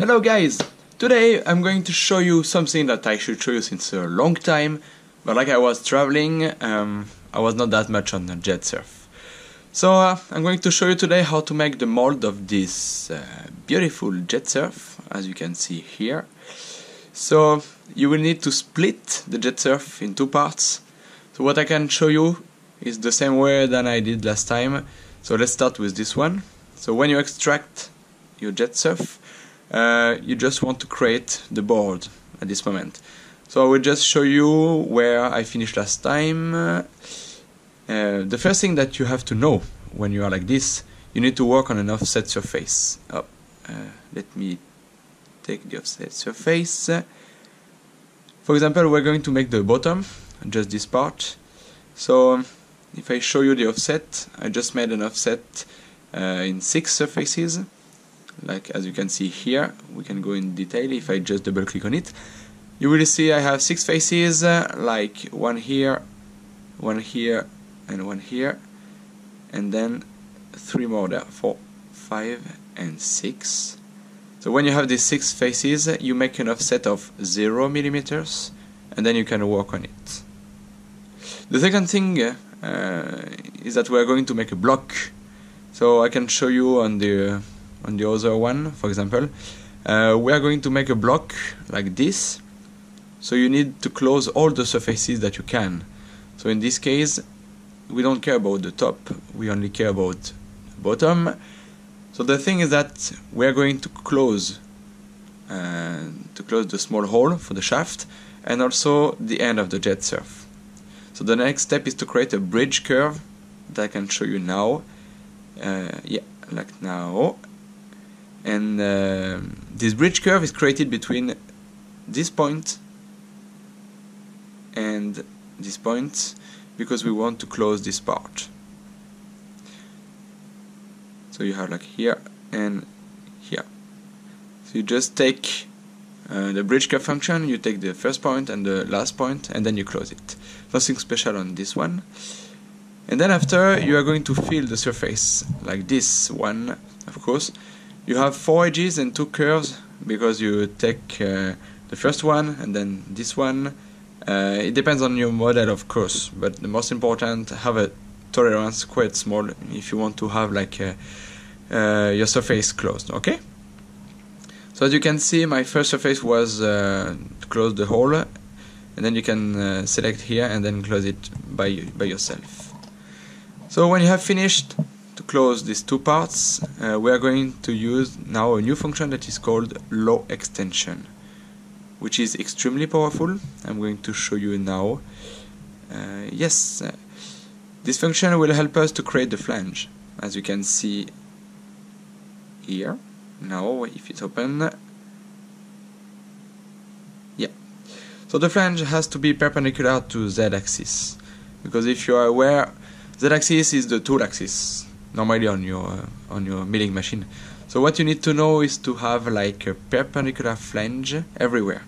Hello guys! Today I'm going to show you something that I should show you since a long time, but like I was traveling, um, I was not that much on jet surf. So uh, I'm going to show you today how to make the mold of this uh, beautiful JetSurf, as you can see here. So you will need to split the jet surf in two parts. So what I can show you is the same way than I did last time. So let's start with this one. So when you extract your JetSurf, uh, you just want to create the board at this moment. So I will just show you where I finished last time. Uh, the first thing that you have to know when you are like this, you need to work on an offset surface. Oh, uh, let me take the offset surface. For example, we're going to make the bottom, just this part. So if I show you the offset, I just made an offset uh, in six surfaces like as you can see here we can go in detail if I just double click on it. You will see I have six faces uh, like one here one here and one here and then three more there four five and six. So when you have these six faces you make an offset of zero millimeters and then you can work on it. The second thing uh, is that we are going to make a block. So I can show you on the on the other one for example. Uh, we are going to make a block like this. So you need to close all the surfaces that you can. So in this case we don't care about the top. We only care about the bottom. So the thing is that we are going to close uh, to close the small hole for the shaft and also the end of the JetSurf so the next step is to create a bridge curve that I can show you now. Uh, yeah like now and uh, this bridge curve is created between this point and this point because we want to close this part. So you have like here and here. So you just take uh, the bridge curve function you take the first point and the last point and then you close it. Nothing special on this one. And then after you are going to fill the surface like this one of course you have four edges and two curves because you take uh, the first one and then this one. Uh, it depends on your model of course but the most important have a tolerance quite small if you want to have like uh, uh your surface closed okay? So as you can see my first surface was uh, close the hole and then you can uh, select here and then close it by by yourself. So when you have finished close these two parts, uh, we are going to use now a new function that is called low extension, which is extremely powerful. I'm going to show you now. Uh, yes, uh, this function will help us to create the flange, as you can see here. Now, if it's open, yeah. So the flange has to be perpendicular to z-axis, because if you are aware, z-axis is the tool axis normally on your on your milling machine. So what you need to know is to have like a perpendicular flange everywhere.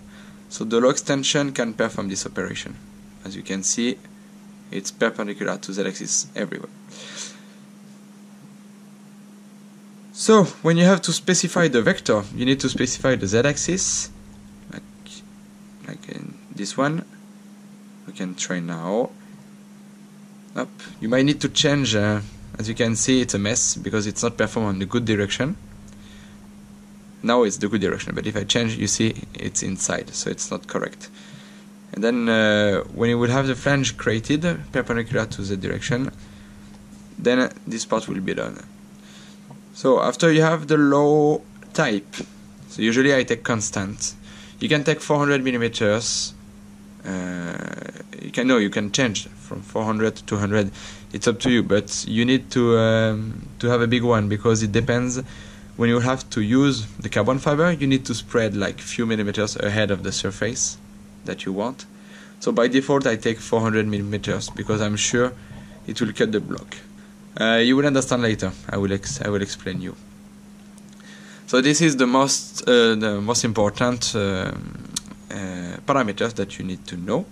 So the low extension can perform this operation. As you can see, it's perpendicular to the axis everywhere. So when you have to specify the vector, you need to specify the z-axis, like like in this one. We can try now. Up. You might need to change. Uh, as you can see it's a mess because it's not performed on the good direction. Now it's the good direction but if I change you see it's inside so it's not correct. And then uh, when you will have the flange created perpendicular to the direction then this part will be done. So after you have the low type so usually I take constant. You can take 400 millimeters uh, you can know you can change from 400 to 200 it's up to you but you need to um, to have a big one because it depends. When you have to use the carbon fiber you need to spread like few millimeters ahead of the surface that you want. So by default I take 400 millimeters because I'm sure it will cut the block. Uh, you will understand later. I will I will explain you. So this is the most uh, the most important uh, uh parameters that you need to know.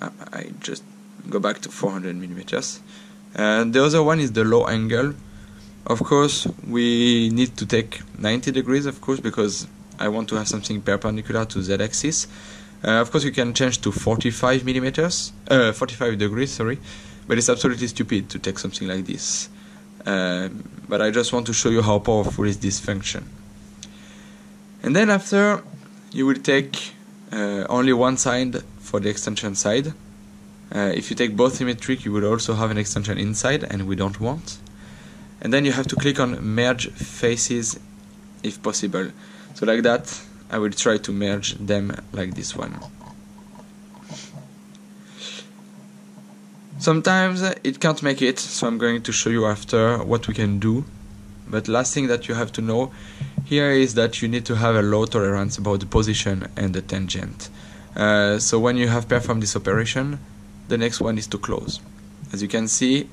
Uh, I just go back to 400 millimeters. And the other one is the low angle. Of course we need to take 90 degrees of course because I want to have something perpendicular to z-axis. Uh, of course you can change to 45 millimeters uh, 45 degrees sorry but it's absolutely stupid to take something like this. Uh, but I just want to show you how powerful is this function. And then after you will take uh, only one side for the extension side uh, if you take both symmetric you will also have an extension inside and we don't want. And then you have to click on merge faces if possible. So like that I will try to merge them like this one. Sometimes it can't make it so I'm going to show you after what we can do. But last thing that you have to know here is that you need to have a low tolerance about the position and the tangent. Uh, so when you have performed this operation the next one is to close as you can see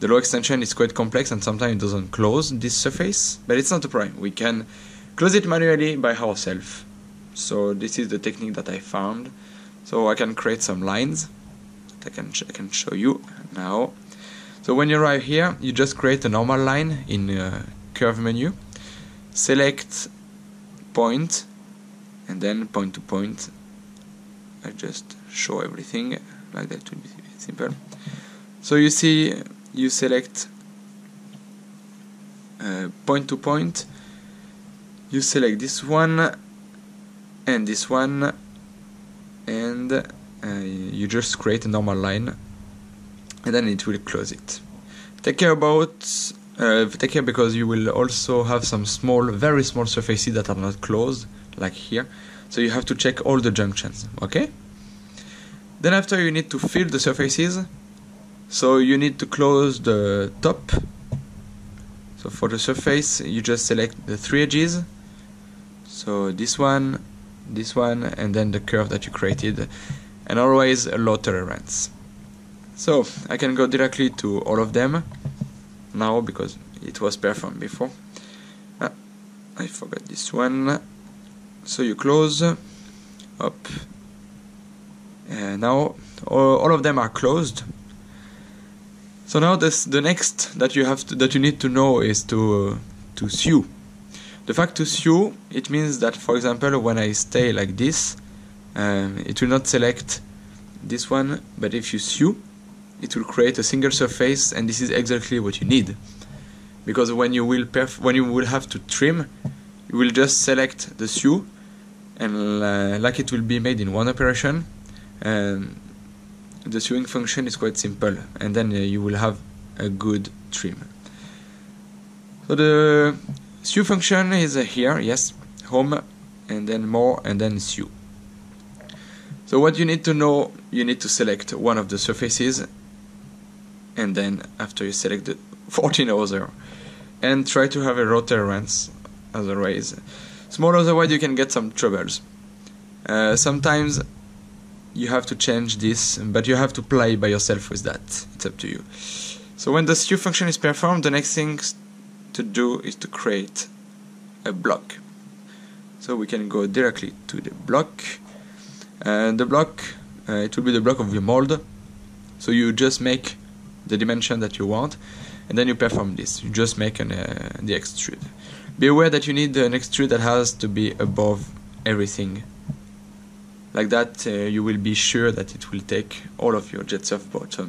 the low extension is quite complex and sometimes it doesn't close this surface, but it's not a problem. We can close it manually by ourselves. So this is the technique that I found. So I can create some lines that I can, I can show you now. So when you arrive here, you just create a normal line in curve menu. Select point and then point to point. I just show everything like that to be simple. So you see you select uh, point to point. You select this one and this one and uh, you just create a normal line and then it will close it. Take care about uh, take care because you will also have some small very small surfaces that are not closed like here. So you have to check all the junctions okay then after you need to fill the surfaces. So you need to close the top. So for the surface you just select the three edges. So this one this one and then the curve that you created. And always a low tolerance. So I can go directly to all of them now because it was performed before. Ah, I forgot this one. So you close. Up now all of them are closed so now this the next that you have to, that you need to know is to uh, to sew. The fact to sew it means that for example when I stay like this, um, it will not select this one, but if you sew, it will create a single surface, and this is exactly what you need. Because when you will when you will have to trim, you will just select the sew, and uh, like it will be made in one operation. And the sewing function is quite simple and then uh, you will have a good trim. So the sew function is uh, here yes home and then more and then sew. So what you need to know you need to select one of the surfaces and then after you select the 14 other and try to have a low tolerance otherwise. Small otherwise you can get some troubles. Uh, sometimes you have to change this, but you have to play by yourself with that. It's up to you. So when the sew function is performed, the next thing to do is to create a block. So we can go directly to the block. And the block, uh, it will be the block of your mold. So you just make the dimension that you want, and then you perform this. You just make an, uh, the extrude. Be aware that you need an extrude that has to be above everything like that uh, you will be sure that it will take all of your JetSurf bottom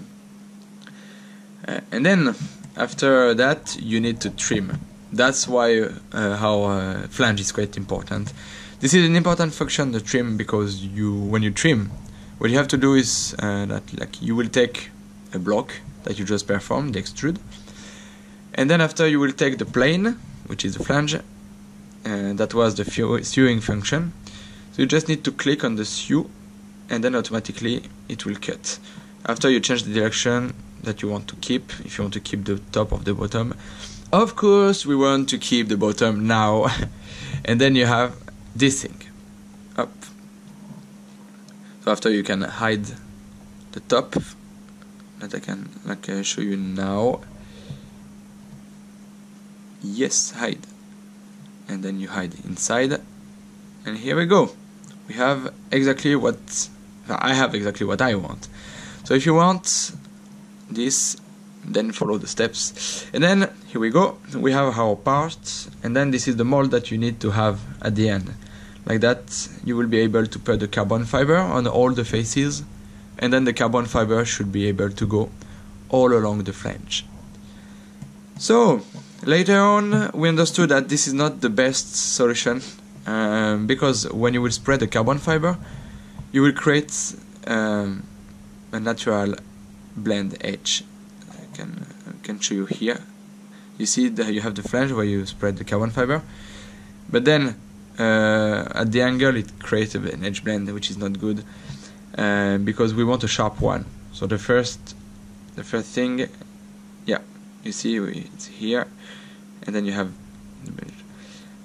uh, and then after that you need to trim. That's why uh, how uh, flange is quite important. This is an important function the trim because you when you trim what you have to do is uh, that like you will take a block that you just performed the extrude. And then after you will take the plane which is the flange and that was the sewing function you just need to click on the sew and then automatically it will cut. After you change the direction that you want to keep, if you want to keep the top of the bottom, of course we want to keep the bottom now. and then you have this thing up. So after you can hide the top that I can like I show you now. Yes, hide. And then you hide inside. And here we go we have exactly what I have exactly what I want. So if you want this, then follow the steps. And then here we go. We have our parts and then this is the mold that you need to have at the end. Like that you will be able to put the carbon fiber on all the faces and then the carbon fiber should be able to go all along the flange. So later on we understood that this is not the best solution um, because when you will spread the carbon fiber you will create um, a natural blend edge I can, I can show you here. You see that you have the flange where you spread the carbon fiber. But then uh, at the angle it creates an edge blend which is not good uh, because we want a sharp one. So the first the first thing yeah you see it's here and then you have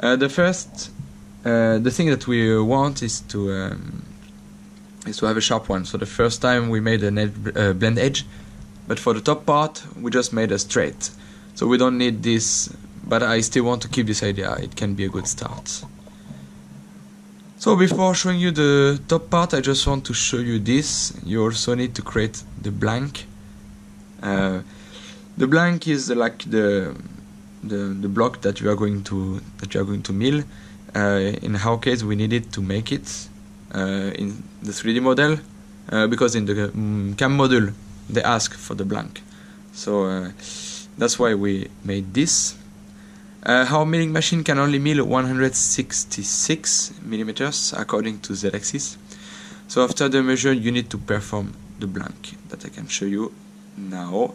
uh, the first uh, the thing that we want is to um, is to have a sharp one. So the first time we made a edge, uh, blend edge but for the top part we just made a straight. So we don't need this but I still want to keep this idea. It can be a good start. So before showing you the top part I just want to show you this. You also need to create the blank. Uh, the blank is like the the the block that you are going to that you are going to mill in our case we needed to make it uh, in the 3D model uh, because in the um, CAM module they ask for the blank. So uh, that's why we made this. Uh, our milling machine can only mill 166 millimeters according to z-axis so after the measure you need to perform the blank that I can show you now.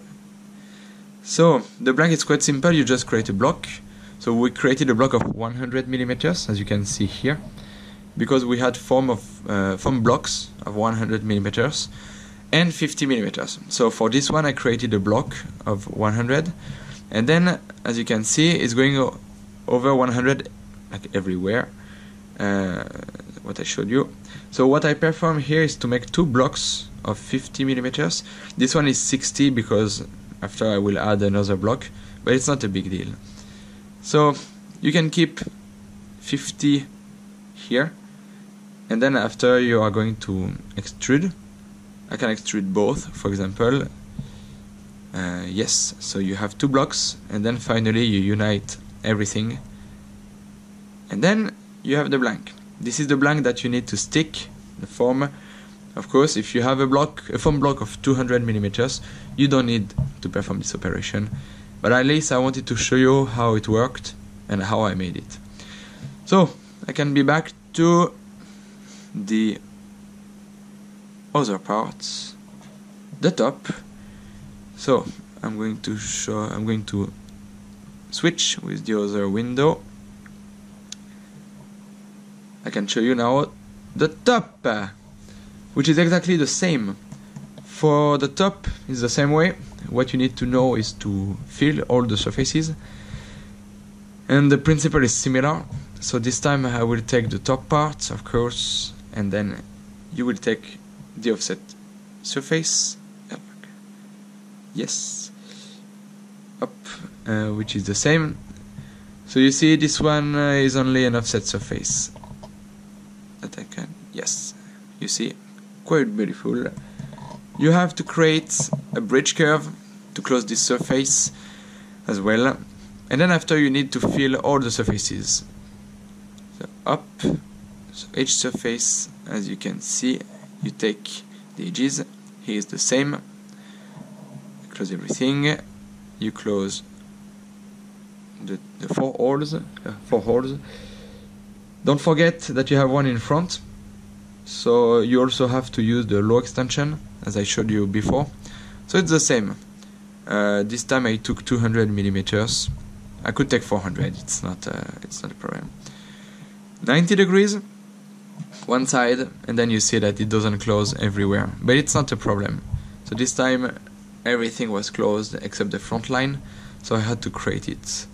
So the blank is quite simple. You just create a block so we created a block of 100 millimeters as you can see here because we had form of uh, foam blocks of 100 millimeters and 50 millimeters. So for this one I created a block of 100 and then as you can see it's going over 100 like everywhere uh, what I showed you. So what I perform here is to make two blocks of 50 millimeters. This one is 60 because after I will add another block but it's not a big deal. So you can keep 50 here and then after you are going to extrude I can extrude both for example uh, yes so you have two blocks and then finally you unite everything and then you have the blank. This is the blank that you need to stick the form. Of course if you have a block a form block of 200 millimeters you don't need to perform this operation but at least I wanted to show you how it worked and how I made it. So I can be back to the other parts. The top. So I'm going to show I'm going to switch with the other window. I can show you now the top which is exactly the same. For the top is the same way what you need to know is to fill all the surfaces. And the principle is similar. So this time I will take the top part of course and then you will take the offset surface. Yes. Up uh, which is the same. So you see this one uh, is only an offset surface that I can yes. You see quite beautiful. You have to create a bridge curve to close this surface as well. And then after you need to fill all the surfaces. So up. So each surface as you can see you take the edges. Here is the same. Close everything. You close the, the four holes uh, four holes. Don't forget that you have one in front. So you also have to use the low extension as I showed you before. So it's the same uh, this time I took 200 millimeters. I could take 400 it's not uh, it's not a problem. 90 degrees one side and then you see that it doesn't close everywhere. But it's not a problem. So this time everything was closed except the front line. So I had to create it.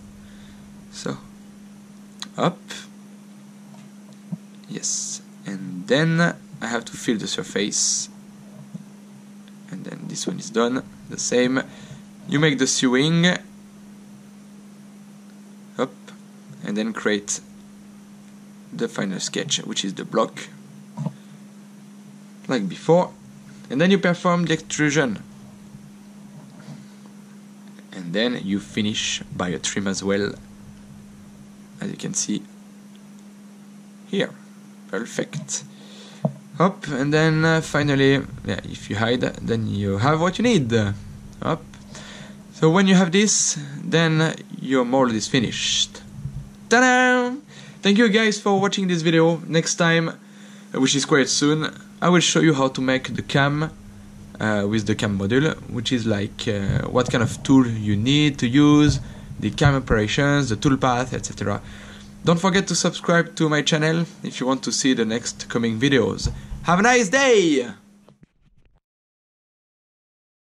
So up. Yes. And then I have to fill the surface. And then this one is done. The same you make the sewing up. And then create the final sketch which is the block. Like before. And then you perform the extrusion. And then you finish by a trim as well. As you can see. Here. Perfect. Up. And then uh, finally yeah if you hide then you have what you need. Up so when you have this then your mold is finished ta-da thank you guys for watching this video next time which is quite soon I will show you how to make the cam uh, with the cam module which is like uh, what kind of tool you need to use the cam operations the toolpath etc don't forget to subscribe to my channel if you want to see the next coming videos. Have a nice day!